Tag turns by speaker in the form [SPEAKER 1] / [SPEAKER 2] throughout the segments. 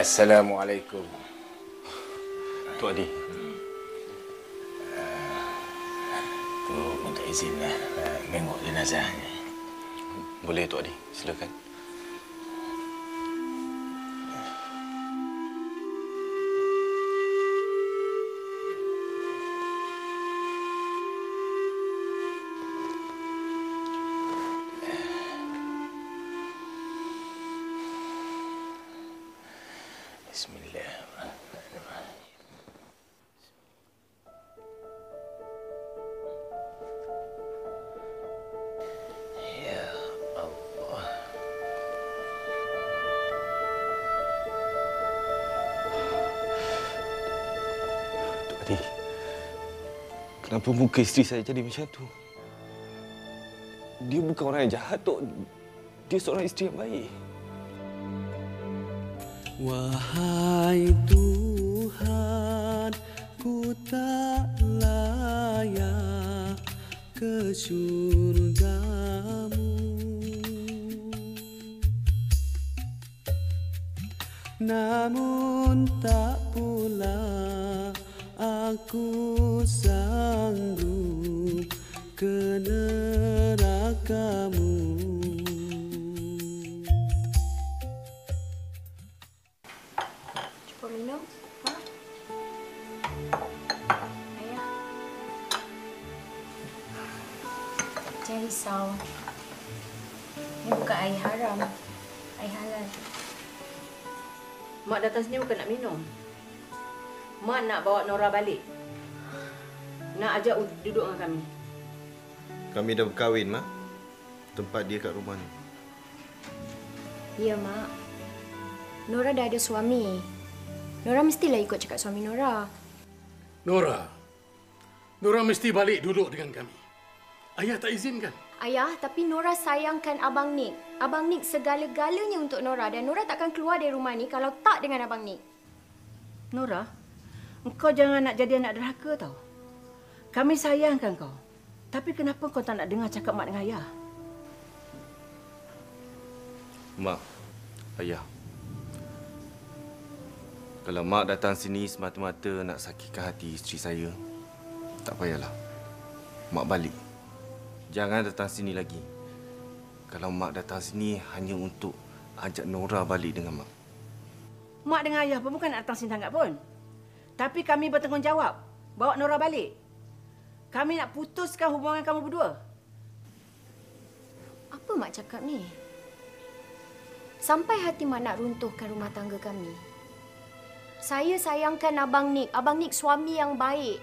[SPEAKER 1] Assalamualaikum.
[SPEAKER 2] Tok Adi.
[SPEAKER 1] Tu minta izin lah uh, mengok jenazah ni.
[SPEAKER 2] Boleh Tok Adi, silakan. Kenapa muka isteri saya jadi macam tu? Dia bukan orang yang jahat, Tok. Dia seorang isteri yang baik.
[SPEAKER 3] Wahai Tuhan, ku tak layak ke surgamu. Namun tak pula aku sanggup ke nerakamu.
[SPEAKER 4] Cuba minum. Ha? Ayah. Jangan risau. Ini bukan air haram. Air halal.
[SPEAKER 5] Mak datang sini bukan nak minum. Mak nak bawa Nora balik. Nak ajak duduk dengan kami.
[SPEAKER 6] Kami dah berkahwin, Mak. Tempat dia kat rumah ni.
[SPEAKER 4] Ya, Mak. Nora dah ada suami. Nora mestilah ikut cakap suami Nora.
[SPEAKER 7] Nora, Nora mesti balik duduk dengan kami. Ayah tak izinkan.
[SPEAKER 4] Ayah, tapi Nora sayangkan Abang Nick. Abang Nick segala-galanya untuk Nora dan Nora takkan keluar dari rumah ni kalau tak dengan Abang Nick.
[SPEAKER 5] Nora, engkau jangan nak jadi anak derhaka tau. Kami sayangkan kau. Tapi kenapa kau tak nak dengar cakap mak dengan ayah?
[SPEAKER 6] Mak, ayah. Kalau Mak datang sini semata-mata nak sakitkan hati isteri saya, tak payahlah. Mak balik. Jangan datang sini lagi. Kalau Mak datang sini hanya untuk ajak Nora balik dengan Mak.
[SPEAKER 5] Mak dengan ayah pun bukan nak datang sini sangat pun. Tapi kami bertanggungjawab. Bawa Nora balik. Kami nak putuskan hubungan kamu berdua.
[SPEAKER 4] Apa Mak cakap ni? Sampai hati Mak nak runtuhkan rumah tangga kami. Saya sayangkan Abang Nick. Abang Nick suami yang baik.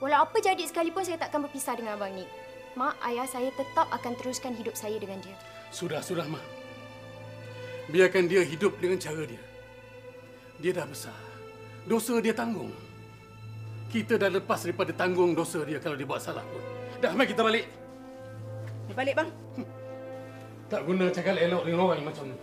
[SPEAKER 4] Walau apa jadi sekalipun saya takkan berpisah dengan Abang Nick. Mak, ayah saya tetap akan teruskan hidup saya dengan dia.
[SPEAKER 7] Sudah, sudah, Mak. Biarkan dia hidup dengan cara dia. Dia dah besar. Dosa dia tanggung. Kita dah lepas daripada tanggung dosa dia kalau dia buat salah pun. Dah, mari kita balik.
[SPEAKER 5] Balik bang.
[SPEAKER 7] Tak guna cakap elok dengan orang macam ni.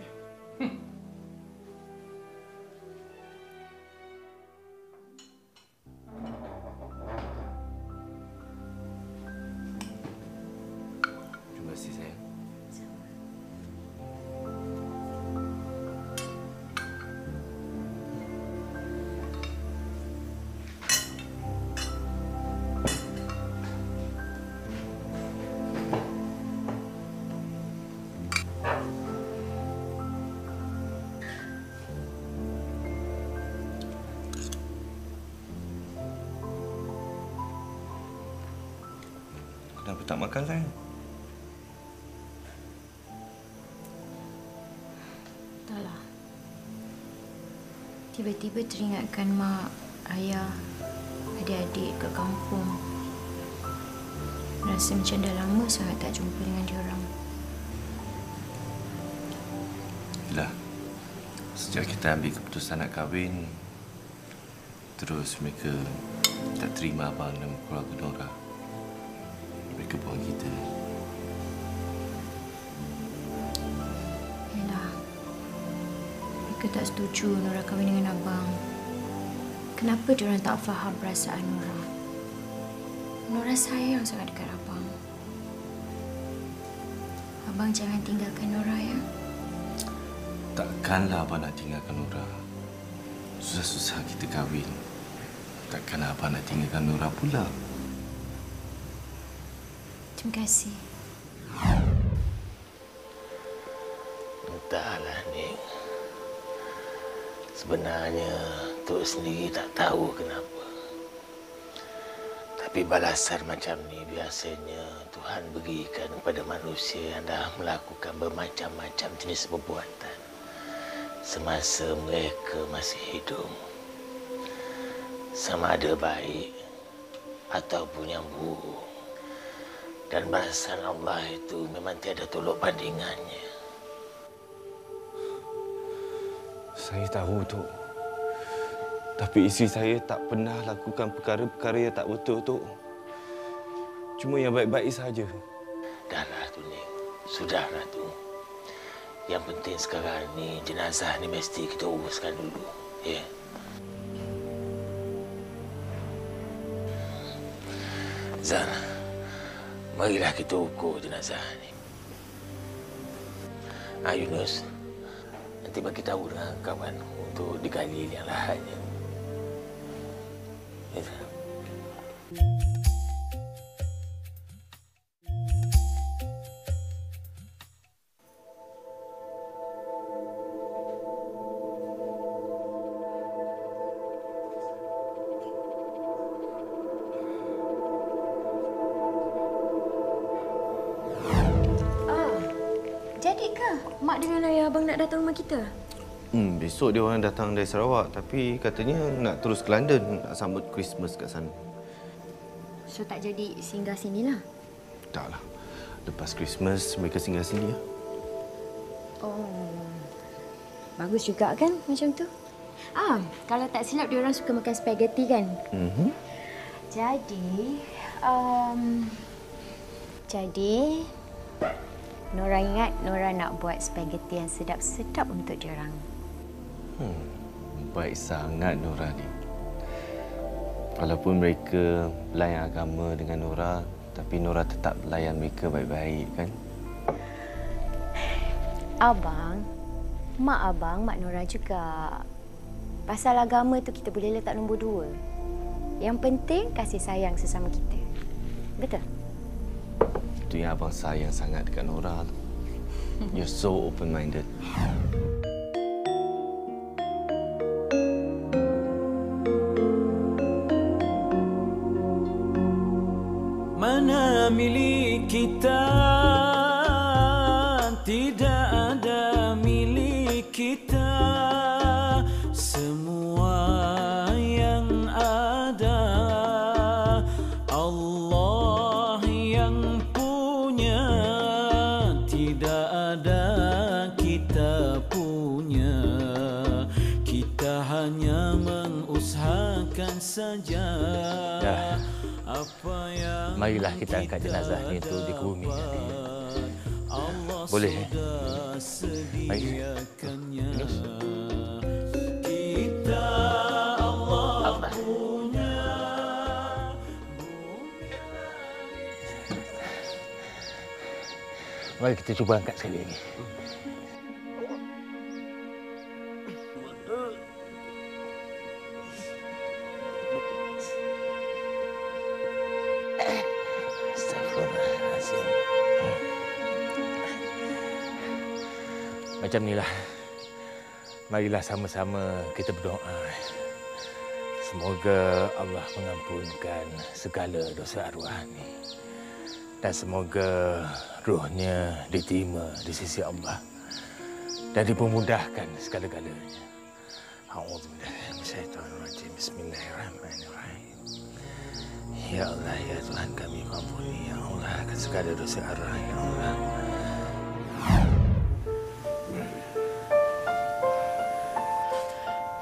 [SPEAKER 6] Kenapa tak makan sayang?
[SPEAKER 4] Entahlah. Tiba-tiba teringatkan mak, ayah, adik-adik ke kampung. Rasa macam dah lama sangat tak jumpa dengan diorang.
[SPEAKER 6] Yelah, sejak kita ambil keputusan nak kahwin, terus mereka tak terima abang dan keluarga Nora. Buang kita.
[SPEAKER 4] Yalah. Mereka tak setuju Nora kahwin dengan abang. Kenapa diorang tak faham perasaan Nora? Nora sayang sangat dekat abang. Abang jangan tinggalkan Nora ya.
[SPEAKER 6] Takkanlah Abang nak tinggalkan Nora. Susah-susah kita kahwin. Takkanlah Abang nak tinggalkan Nora pula.
[SPEAKER 4] Terima kasih.
[SPEAKER 2] Entahlah, Nik. Sebenarnya, Tok sendiri tak tahu kenapa. Tapi balasan macam ni biasanya Tuhan berikan kepada manusia yang dah melakukan bermacam-macam jenis perbuatan semasa mereka masih hidup. Sama ada baik ataupun yang buruk. Dan balasan Allah itu memang tiada tolok bandingannya.
[SPEAKER 3] Saya tahu, Tok. Tapi isteri saya tak pernah lakukan perkara-perkara yang tak betul, Tok. Cuma yang baik-baik saja.
[SPEAKER 2] Dahlah tu, Nik. Sudahlah tu. Yang penting sekarang ni jenazah ni mesti kita uruskan dulu. Ya. Zan, marilah kita ukur jenazah ni. Ah, Yunus, nanti bagi tahu dengan kawan untuk digali yang lahannya. Ya, Zan.
[SPEAKER 6] Besok dia orang datang dari Sarawak tapi katanya nak terus ke London nak sambut Christmas kat sana.
[SPEAKER 4] So tak jadi singgah sinilah.
[SPEAKER 6] Taklah. Lepas Christmas mereka singgah sini ya.
[SPEAKER 4] Oh. Bagus juga kan macam tu? Ah, kalau tak silap dia orang suka makan spaghetti kan?
[SPEAKER 6] Mhm.
[SPEAKER 4] Jadi, um, jadi Nora ingat Nora nak buat spaghetti yang sedap-sedap untuk dia orang.
[SPEAKER 6] Hmm, baik sangat Nora ni. Walaupun mereka layan agama dengan Nora, tapi Nora tetap layan mereka baik-baik kan?
[SPEAKER 4] Abang, mak abang, mak Nora juga. Pasal agama tu kita boleh letak nombor dua. Yang penting kasih sayang sesama kita. Betul?
[SPEAKER 6] Itu yang abang sayang sangat dekat Nora tu. You're so open-minded.
[SPEAKER 8] Mana milik kita
[SPEAKER 2] Marilah kita angkat jenazah ni untuk dikebumi nanti. Boleh? eh? Mari. Yunus. Mari kita cuba angkat sekali lagi. Macam inilah. Marilah sama-sama kita berdoa. Semoga Allah mengampunkan segala dosa arwah ni. Dan semoga ruhnya diterima di sisi Allah. Dan dipermudahkan segala-galanya. A'udzubillahiminasyaitonirrajim. Bismillahirrahmanirrahim. Ya Allah, ya Tuhan kami ampuni. Ya Allah, akan segala dosa arwah. Ya Allah.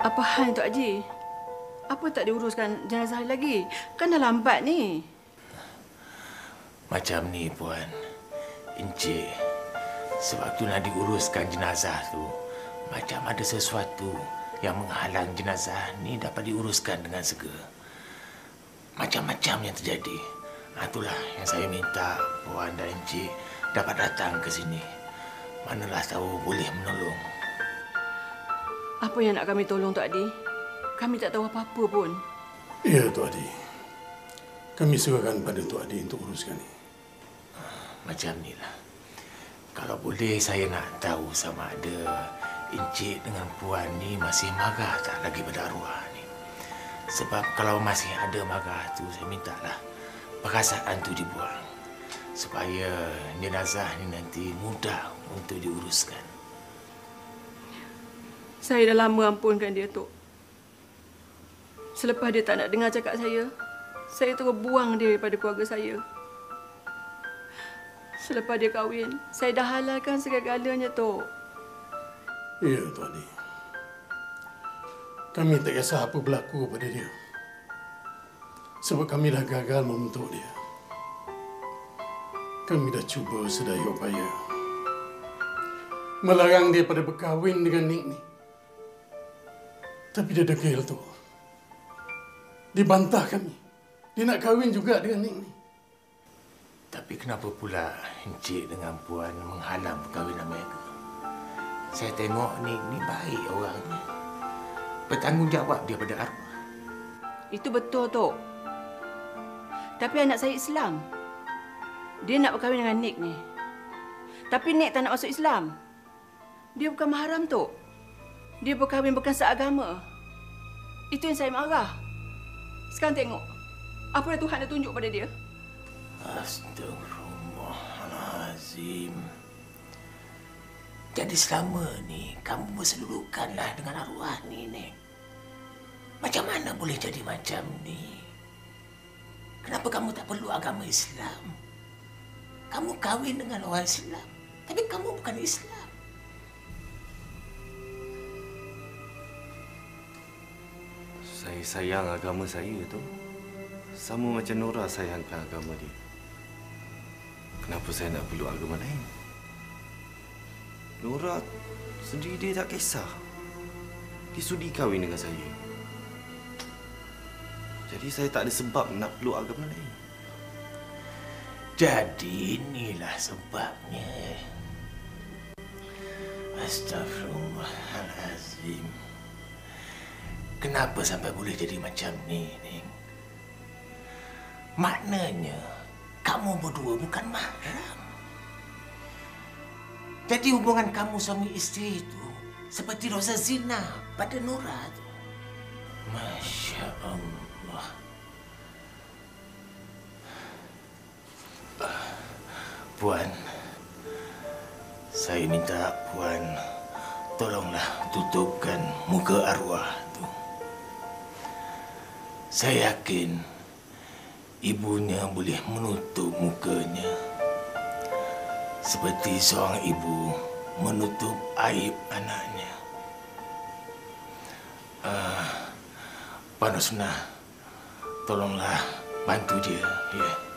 [SPEAKER 5] Apa hal Tok Haji? Apa tak diuruskan jenazah lagi? Kan dah lambat ni.
[SPEAKER 2] Macam ni, Puan. Encik, sewaktu nak diuruskan jenazah tu, macam ada sesuatu yang menghalang jenazah ni dapat diuruskan dengan segera. Macam-macam yang terjadi. Ha, itulah yang saya minta Puan dan Encik dapat datang ke sini. Manalah tahu boleh menolong.
[SPEAKER 5] Apa yang nak kami tolong Tok Adi? Kami tak tahu apa-apa pun.
[SPEAKER 7] Ya, Tok Adi. Kami serahkan pada Tok Adi untuk uruskan ini.
[SPEAKER 2] Macam ni lah. Kalau boleh saya nak tahu sama ada Encik dengan Puan ni masih marah tak lagi pada arwah ni. Sebab kalau masih ada marah tu saya minta lah perasaan tu dibuang. Supaya jenazah ni nanti mudah untuk diuruskan.
[SPEAKER 5] Saya dah lama ampunkan dia, Tok. Selepas dia tak nak dengar cakap saya, saya terus buang dia daripada keluarga saya. Selepas dia kahwin, saya dah halalkan segala-galanya, Tok.
[SPEAKER 7] Ya, Adi. Kami tak kisah apa berlaku pada dia. Sebab kami dah gagal membentuk dia. Kami dah cuba sedaya upaya. Melarang dia pada berkahwin dengan Nick ni. Tapi dia degil tu. Dibantah kami. Dia nak kahwin juga dengan Nick ni.
[SPEAKER 2] Tapi kenapa pula Encik dengan Puan menghalang perkahwinan mereka? Saya tengok ni ni baik orangnya. Bertanggungjawab dia pada arwah.
[SPEAKER 5] Itu betul, Tok. Tapi anak saya Islam. Dia nak berkahwin dengan Nick ni. Tapi Nick tak nak masuk Islam. Dia bukan mahram, Tok. Dia berkahwin bukan seagama. Itu yang saya marah. Sekarang tengok. Apa yang Tuhan dah tunjuk pada dia?
[SPEAKER 2] Astagfirullahalazim. Jadi selama ni kamu berselurukanlah dengan arwah ni, Nek. Macam mana boleh jadi macam ni? Kenapa kamu tak perlu agama Islam? Kamu kahwin dengan orang Islam, tapi kamu bukan Islam.
[SPEAKER 6] Saya sayang agama saya tu. Sama macam Nora sayangkan agama dia. Kenapa saya nak peluk agama lain? Nora sendiri dia tak kisah. Dia sudi kahwin dengan saya. Jadi saya tak ada sebab nak peluk agama lain.
[SPEAKER 2] Jadi inilah sebabnya. Astagfirullahalazim. Kenapa sampai boleh jadi macam ni, Ning? Maknanya, kamu berdua bukan mahram. Jadi hubungan kamu suami isteri itu seperti dosa zina pada Nora tu. Masya Allah. Puan, saya minta Puan tolonglah tutupkan muka arwah. Saya yakin ibunya boleh menutup mukanya seperti seorang ibu menutup aib anaknya. Uh, Panusna, tolonglah bantu dia. Yalah.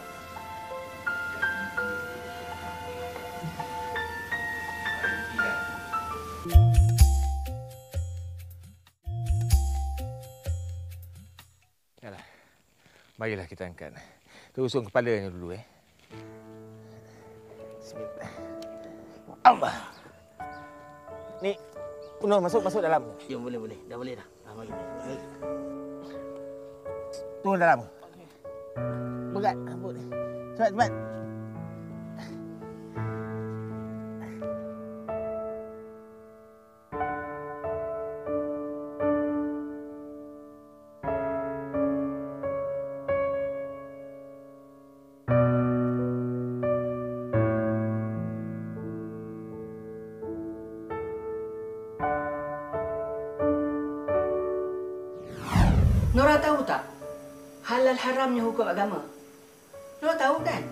[SPEAKER 2] Marilah kita angkat. Terusung kepalanya dulu eh. Bismillah. Allah. Ni Punuh masuk masuk dalam.
[SPEAKER 9] Ya boleh boleh. Dah boleh dah. Dah mari.
[SPEAKER 2] Turun dalam. Berat rambut ni. Cepat cepat.
[SPEAKER 5] Tahu tak? Halal haramnya hukum agama. Nora tahu kan?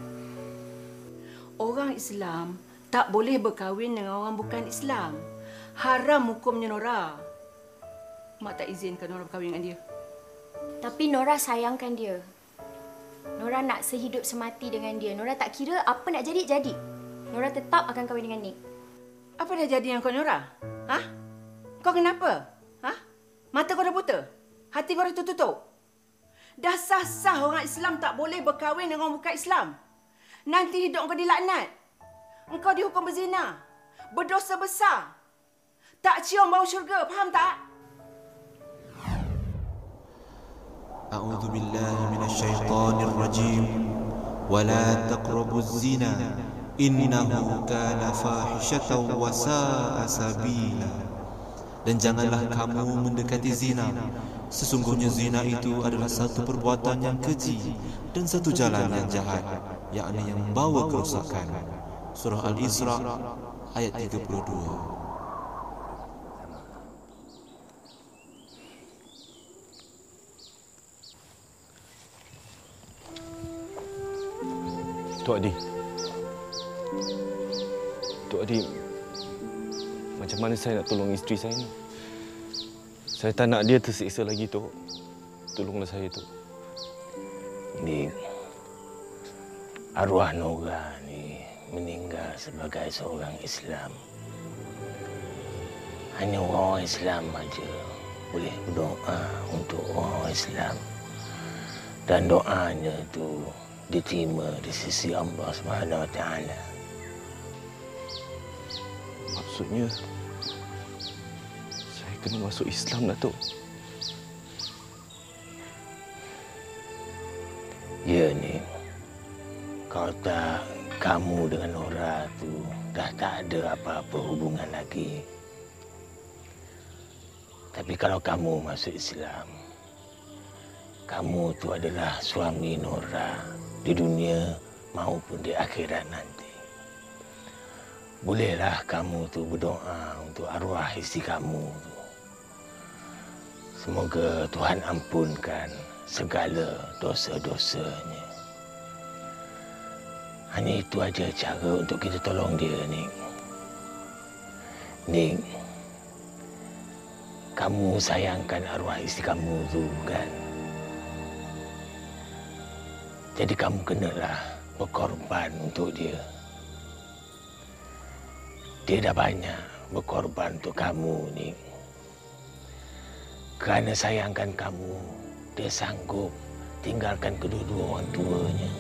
[SPEAKER 5] Orang Islam tak boleh berkahwin dengan orang bukan Islam. Haram hukumnya Nora. Mak tak izinkan Nora berkahwin dengan dia.
[SPEAKER 4] Tapi Nora sayangkan dia. Nora nak sehidup semati dengan dia. Nora tak kira apa nak jadi, jadi. Nora tetap akan kahwin dengan Nick.
[SPEAKER 5] Apa dah jadi dengan kau Nora? Ha? Kau kenapa? Ha? Mata kau dah buta? Hati kau dah tertutup? Dah sah-sah orang Islam tak boleh berkahwin dengan orang bukan Islam. Nanti hidup kau dilaknat. Engkau dihukum berzina. Berdosa besar. Tak cium bau syurga. Faham tak?
[SPEAKER 10] A'udhu billahi minas syaitanir rajim. Wa la taqrabu zina. Innahu kana fahishatan wa sa'a sabila dan janganlah kamu mendekati zina. Sesungguhnya zina itu adalah satu perbuatan yang keji dan satu jalan yang jahat yakni yang membawa kerosakan Surah Al-Isra ayat 32
[SPEAKER 3] Tok Adi. Tok Adi, macam mana saya nak tolong isteri saya ni? Saya tak nak dia tersiksa lagi, Tok. Tolonglah saya, Tok.
[SPEAKER 2] Ni arwah Nora ni meninggal sebagai seorang Islam. Hanya orang Islam aja boleh berdoa untuk orang Islam. Dan doanya tu diterima di sisi Allah Subhanahu Wa Taala.
[SPEAKER 3] Maksudnya, saya kena masuk Islam lah, Tok.
[SPEAKER 2] Ya ni. Kalau tak kamu dengan Nora tu dah tak ada apa-apa hubungan lagi. Tapi kalau kamu masuk Islam, kamu tu adalah suami Nora di dunia maupun di akhirat nanti. Bolehlah kamu tu berdoa untuk arwah isteri kamu tu. Semoga Tuhan ampunkan segala dosa-dosanya. Hanya itu aja cara untuk kita tolong dia, Nik. Nik, kamu sayangkan arwah isteri kamu tu, kan? Jadi kamu kenalah berkorban untuk dia. Dia dah banyak berkorban untuk kamu, Nik. Kerana sayangkan kamu, dia sanggup tinggalkan kedua-dua orang tuanya.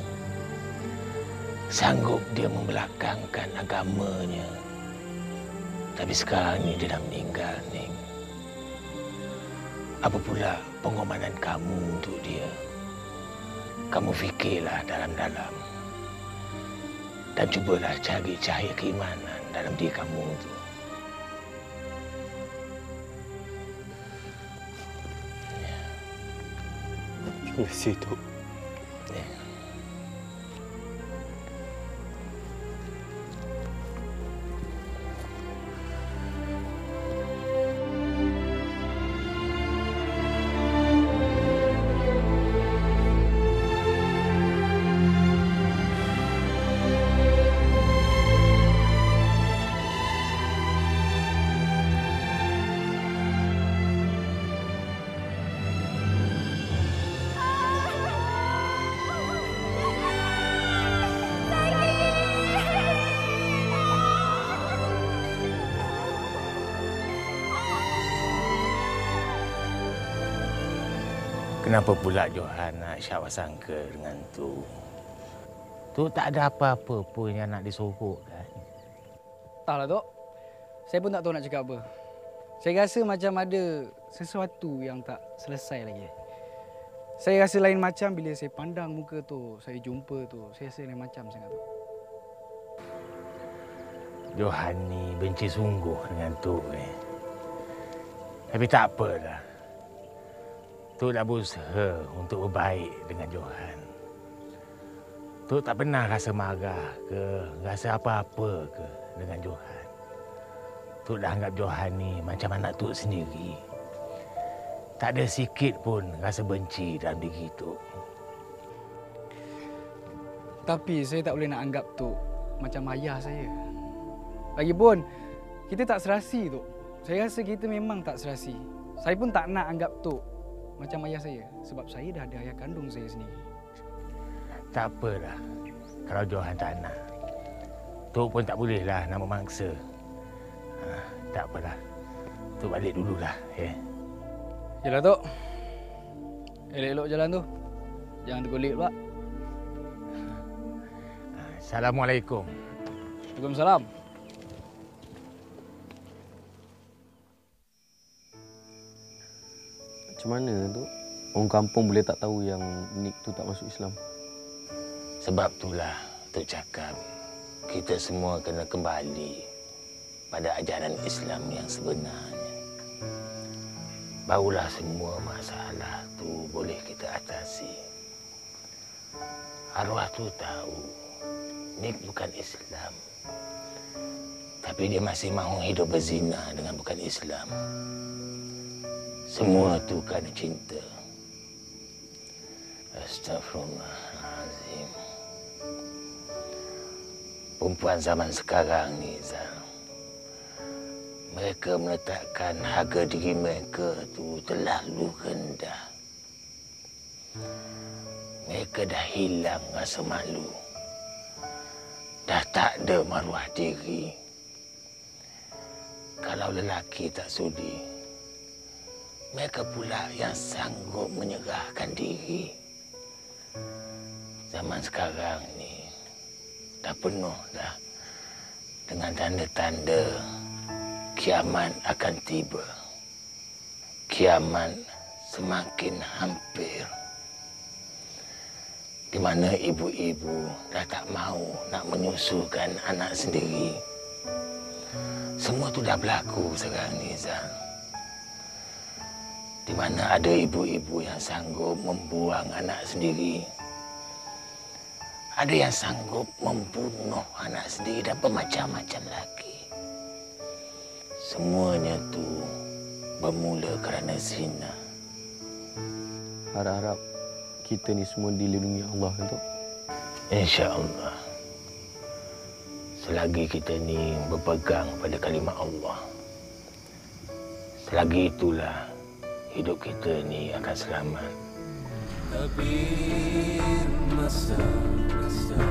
[SPEAKER 2] Sanggup dia membelakangkan agamanya. Tapi sekarang ni dia dah meninggal, Ning. Apa pula pengorbanan kamu untuk dia? Kamu fikirlah dalam-dalam. Dan cubalah cari cahaya keimanan dalam diri kamu tu.
[SPEAKER 3] Terima kasih, Tok.
[SPEAKER 2] Kenapa pula Johan nak syawak sangka dengan tu? Tu tak ada apa-apa pun yang nak disuruh kan?
[SPEAKER 11] Entahlah, Tok. Saya pun tak tahu nak cakap apa. Saya rasa macam ada sesuatu yang tak selesai lagi. Saya rasa lain macam bila saya pandang muka tu, saya jumpa tu. Saya rasa lain macam sangat, Tok.
[SPEAKER 2] Johan ni benci sungguh dengan tu eh. Tapi tak apalah. Tu dah berusaha untuk berbaik dengan Johan. Tu tak pernah rasa marah ke, rasa apa-apa ke dengan Johan. Tu dah anggap Johan ni macam anak tu sendiri. Tak ada sikit pun rasa benci dalam diri tu.
[SPEAKER 11] Tapi saya tak boleh nak anggap tu macam ayah saya. Lagipun, kita tak serasi tu. Saya rasa kita memang tak serasi. Saya pun tak nak anggap tu macam ayah saya. Sebab saya dah ada ayah kandung saya sendiri.
[SPEAKER 2] Tak apalah. Kalau Johan tak nak. Tok pun tak bolehlah nak memaksa. Ha, tak apalah. Tok balik dululah. Ya.
[SPEAKER 11] Yalah, Tok. Elok-elok jalan tu. Jangan tergulik pula.
[SPEAKER 2] Assalamualaikum.
[SPEAKER 11] Waalaikumsalam.
[SPEAKER 6] Macam mana tu?
[SPEAKER 3] Orang kampung boleh tak tahu yang Nick tu tak masuk Islam.
[SPEAKER 2] Sebab itulah Tok cakap kita semua kena kembali pada ajaran Islam yang sebenarnya. Barulah semua masalah tu boleh kita atasi. Arwah tu tahu Nick bukan Islam. Tapi dia masih mahu hidup berzina dengan bukan Islam. Semua tu kerana cinta. Astaghfirullahalazim. Perempuan zaman sekarang ni, Zal. Mereka meletakkan harga diri mereka tu terlalu rendah. Mereka dah hilang rasa malu. Dah tak ada maruah diri. Kalau lelaki tak sudi, mereka pula yang sanggup menyerahkan diri. Zaman sekarang ni dah penuh dah dengan tanda-tanda kiamat akan tiba. Kiamat semakin hampir. Di mana ibu-ibu dah tak mahu nak menyusukan anak sendiri. Semua tu dah berlaku sekarang ni, Zal. Di mana ada ibu-ibu yang sanggup membuang anak sendiri. Ada yang sanggup membunuh anak sendiri dan bermacam-macam lagi. Semuanya tu bermula kerana zina.
[SPEAKER 3] Harap-harap kita ni semua dilindungi Allah kan Tok?
[SPEAKER 2] InsyaAllah. Selagi kita ni berpegang pada kalimat Allah. Selagi itulah hidup kita ni akan selamat.
[SPEAKER 8] Tabir masa masa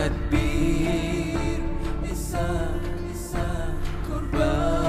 [SPEAKER 8] Tadbir Isa Isa Korban